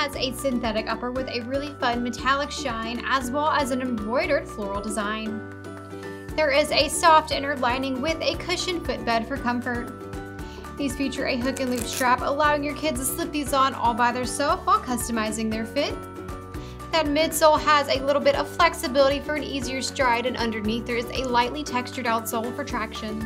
has a synthetic upper with a really fun metallic shine as well as an embroidered floral design. There is a soft inner lining with a cushioned footbed for comfort. These feature a hook and loop strap, allowing your kids to slip these on all by themselves while customizing their fit. That midsole has a little bit of flexibility for an easier stride and underneath there is a lightly textured outsole for traction.